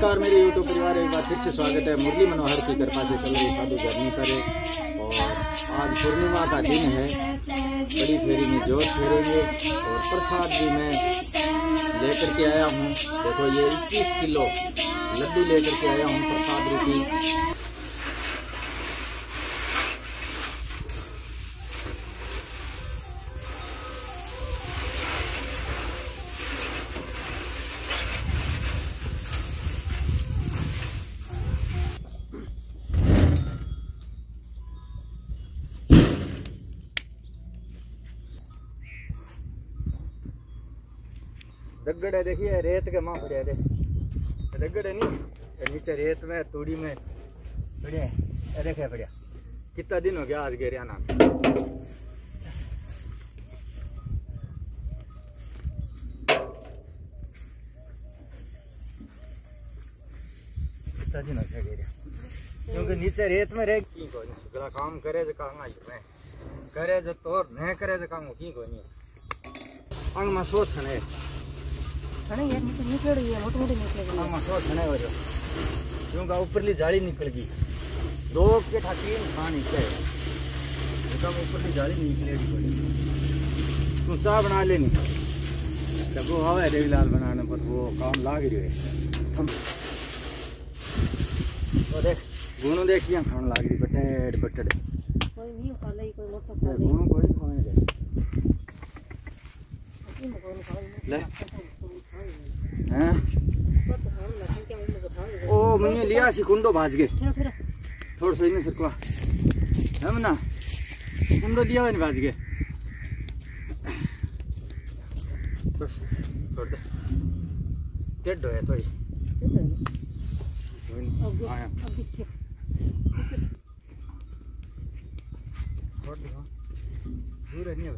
नमस्कार, मेरे यूट्यूब परिवार, एक बार फिर से स्वागत है। मुरली मनोहर की कृपा से चल रही साधु गर्मी पर और आज पूर्णिमा का दिन है। बड़ी फेरी में जोश फेरेंगे, और प्रसाद भी मैं लेकर के आया हूँ। देखो, ये 21 किलो लड्डू लेकर के आया हूँ प्रसाद रूपी। रगड़ देखिए, रेत के माँ पड़े रे रगड़ नहीं? नीचे रेत में, तूड़ी में है। देखे, बढ़िया। कितना दिन हो गया आज गेरिया नाम कितना दिन हो गया गेरिया? क्योंकि नीचे रेत में रह की कोई सुगला काम करे जो काम आई मैं करे जो तोर न करे जो काम की कोई नहीं। अंग में सोच है ઘણી યાર નીચે નીકળી ગયા મોટી મોટી નીકળી ગઈ આમાં શોર્ટ ઘણા વર્યો क्योंकि ऊपरली जाली निकल गई दो के था तीन खान नीचे एकदम ऊपरली जाली निकलेगी पड़ी तू चाह बना लेनी जब वो हवा है देवीलाल बनाने पर वो काम लाग रही है थम वो देख गुणों देख यहाँ खान लाग रही बटेड बटेड કોઈ વીવ ખાલે કોઈ મોટો ये ખાલે गुणों कोई खाने दे ઈ મગોન ખાલે ले हाँ? ओ मैंने लिया सिकुंडो भाज के। थोड़ा सही नहीं सरको है ना? कुंडो लिया नहीं भाज के। बस छोड़ दे। टेड तो है तो दूर है नहीं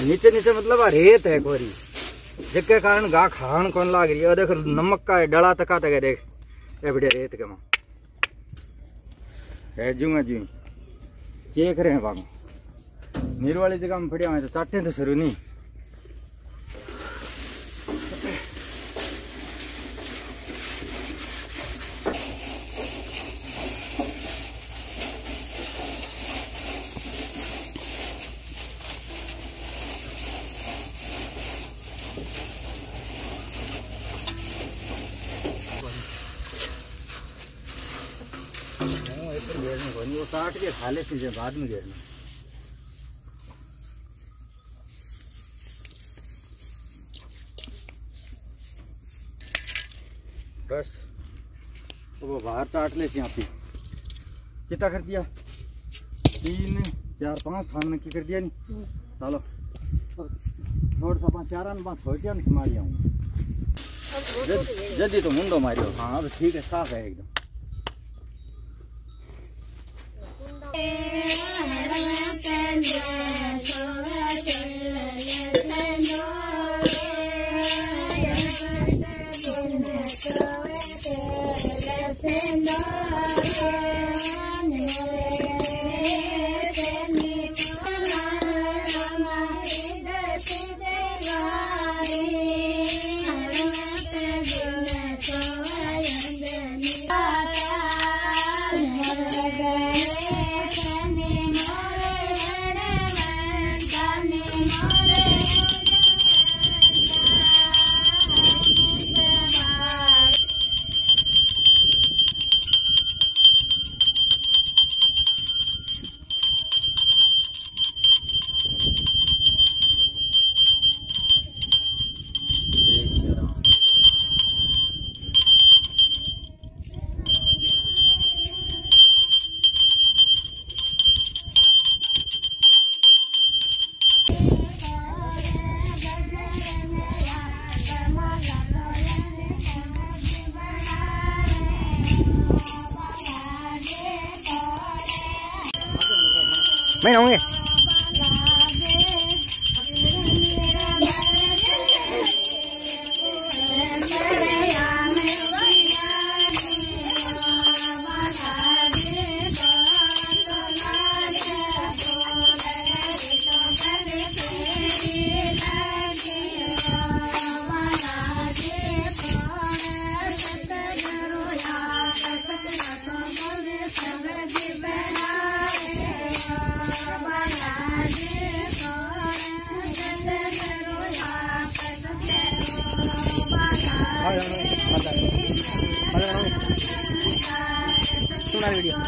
नीचे नीचे मतलब रेत है कोरी जिसके कारण गा खान कौन लाग रही है? देख, नमक का डला तका तक देख। ये बढ़िया रेत के माँ। है जूँगा जू चेक रहे हैं बांग। नीर वाली जगह में फटिया हुए तो चाटे तो शुरू नहीं हाँ, इधर घेरने को नहीं, वो काट के खा ले सीधे बाद में घेरना। बस। तो वो बाहर चाट ले यहाँ पे कितना कर दिया? तीन चार पाँच थान की कर दिया नहीं? चलो। थोड़ा सा पाँच चार आन पाँच छोड़ दिया ना मारिया हूँ। जल्दी तो मुंडो मारियो। हाँ अब ठीक है साफ़ है एकदम। जय video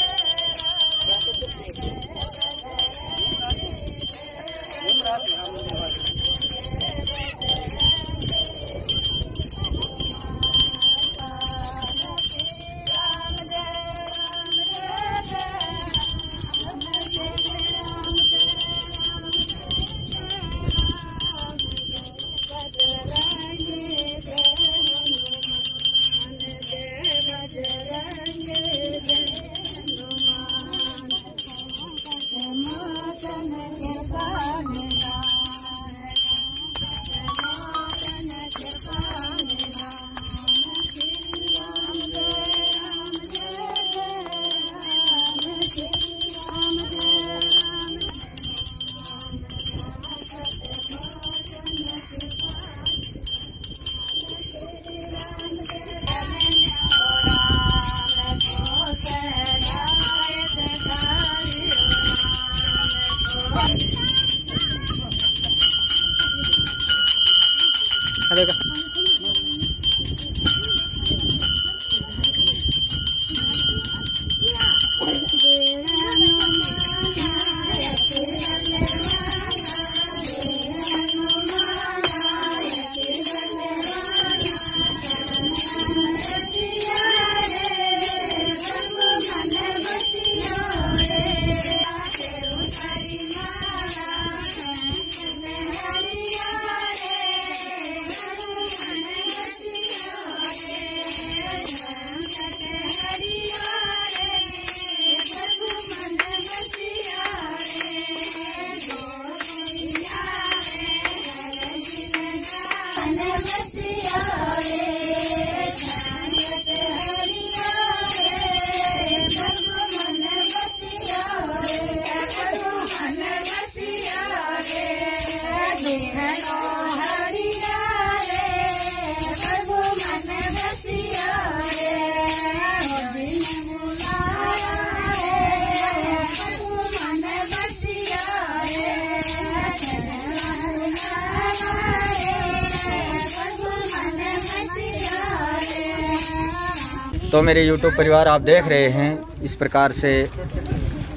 तो मेरे YouTube परिवार, आप देख रहे हैं इस प्रकार से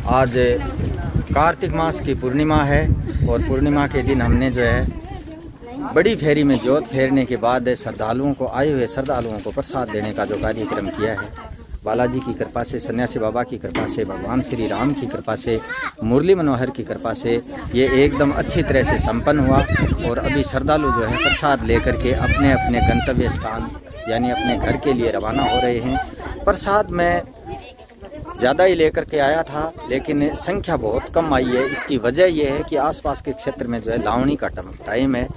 आज कार्तिक मास की पूर्णिमा है और पूर्णिमा के दिन हमने जो है बड़ी फेरी में जोत फेरने के बाद श्रद्धालुओं को, आए हुए श्रद्धालुओं को प्रसाद देने का जो कार्यक्रम किया है। बालाजी की कृपा से, सन्यासी बाबा की कृपा से, भगवान श्री राम की कृपा से, मुरली मनोहर की कृपा से ये एकदम अच्छी तरह से संपन्न हुआ और अभी श्रद्धालु जो है प्रसाद लेकर के अपने अपने गंतव्य स्थान यानी अपने घर के लिए रवाना हो रहे हैं। प्रसाद में ज़्यादा ही लेकर के आया था, लेकिन संख्या बहुत कम आई है। इसकी वजह यह है कि आसपास के क्षेत्र में जो है लावणी का टाइम है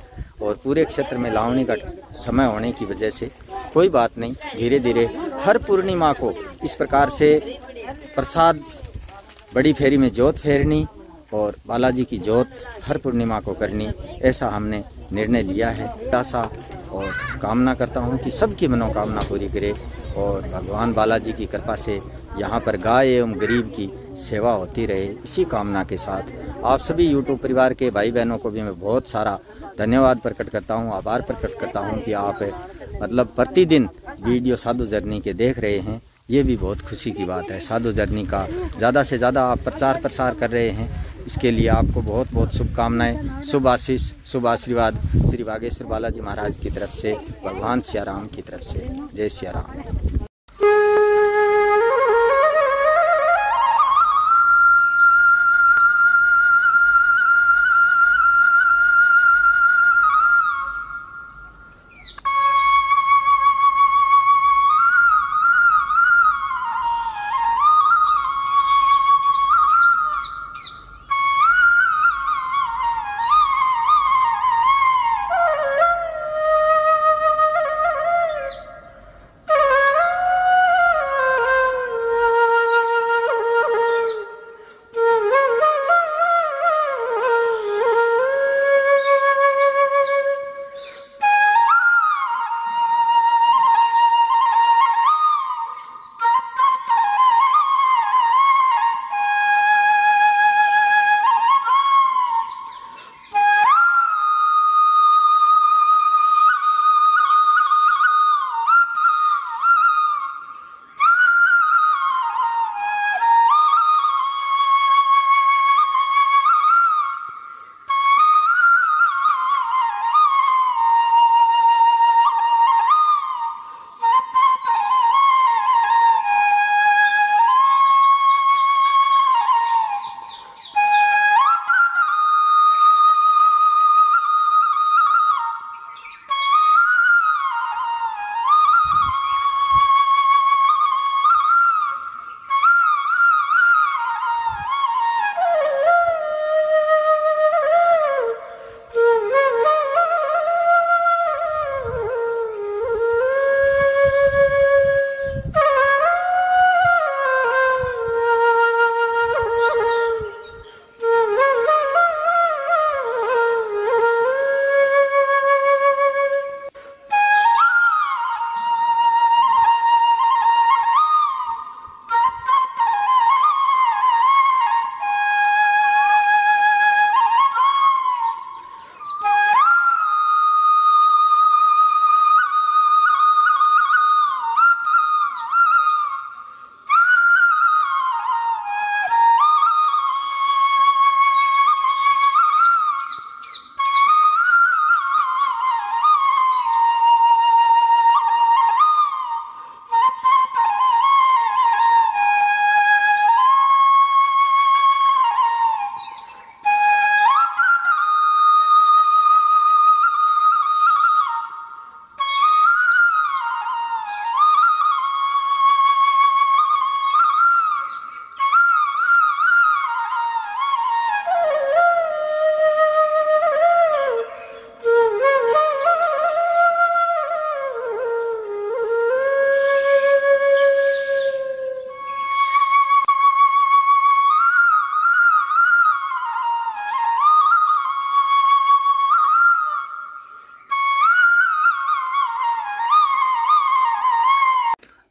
और पूरे क्षेत्र में लावणी का समय होने की वजह से कोई बात नहीं। धीरे धीरे हर पूर्णिमा को इस प्रकार से प्रसाद, बड़ी फेरी में जोत फेरनी और बालाजी की जोत हर पूर्णिमा को करनी, ऐसा हमने निर्णय लिया है। ऐसा और कामना करता हूँ कि सबकी मनोकामना पूरी करे और भगवान बालाजी की कृपा से यहाँ पर गाय एवं गरीब की सेवा होती रहे। इसी कामना के साथ आप सभी यूट्यूब परिवार के भाई बहनों को भी मैं बहुत सारा धन्यवाद प्रकट करता हूँ, आभार प्रकट करता हूँ कि आप मतलब प्रतिदिन वीडियो साधु जर्नी के देख रहे हैं। ये भी बहुत खुशी की बात है। साधु जर्नी का ज़्यादा से ज़्यादा आप प्रचार प्रसार कर रहे हैं। इसके लिए आपको बहुत बहुत शुभकामनाएँ। शुभ आशीष, शुभ आशीर्वाद। श्री बागेश्वर बालाजी महाराज की तरफ़ से, भगवान सियाराम की तरफ़ से। जय सियाराम।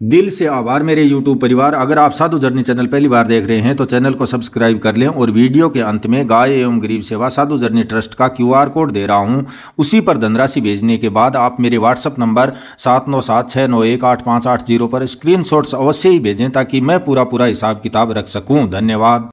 दिल से आभार मेरे YouTube परिवार। अगर आप साधु जर्नी चैनल पहली बार देख रहे हैं तो चैनल को सब्सक्राइब कर लें और वीडियो के अंत में गाय एवं गरीब सेवा साधु जर्नी ट्रस्ट का क्यूआर कोड दे रहा हूँ। उसी पर धनराशि भेजने के बाद आप मेरे व्हाट्सअप नंबर सात नौ सात छः नौ एक आठ पाँच आठ ज़ीरो पर स्क्रीन अवश्य ही भेजें ताकि मैं पूरा पूरा हिसाब किताब रख सकूँ। धन्यवाद।